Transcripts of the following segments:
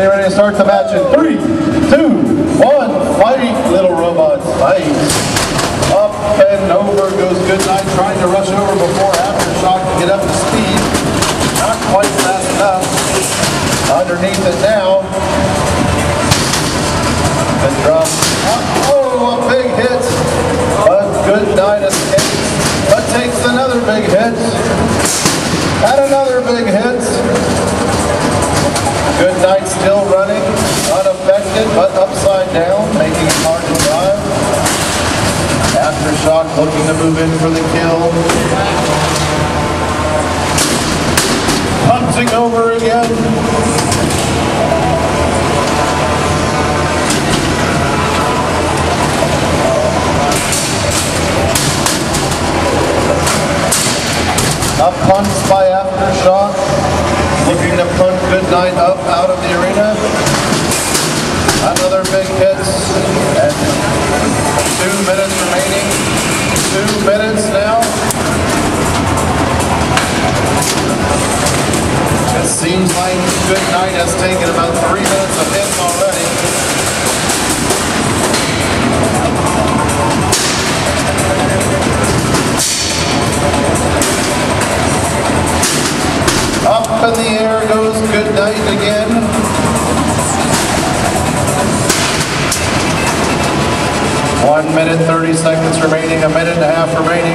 Getting ready to start the match in three, two, one, fight, little robots, fight. Up and over goes Good Knight, trying to rush over before Aftershock to get up to speed. Not quite fast enough. Underneath it now. And drop. Oh, a big hit. But Good Knight escapes, but takes another big hit. And another big hit. Good Knight still running, unaffected but upside down, making it hard to drive. Aftershock looking to move in for the kill. Punching over again. A punch by Aftershock. Looking to punt Good Knight up out of the arena. Another big hit. And two minutes remaining. Two minutes now. It seems like Good Knight has taken about three minutes of hits already. Up in the air goes Good Knight again. One minute, 30 seconds remaining, a minute and a half remaining.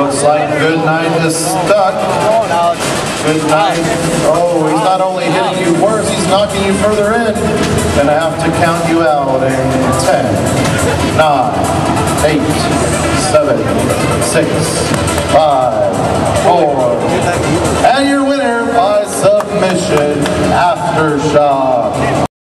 Looks like Good Knight is stuck. Good Knight, oh, he's not only hitting you worse, he's knocking you further in. Gonna have to count you out in 10, 9, 8, 7, 6, 5, 4, and your winner by submission, Aftershock.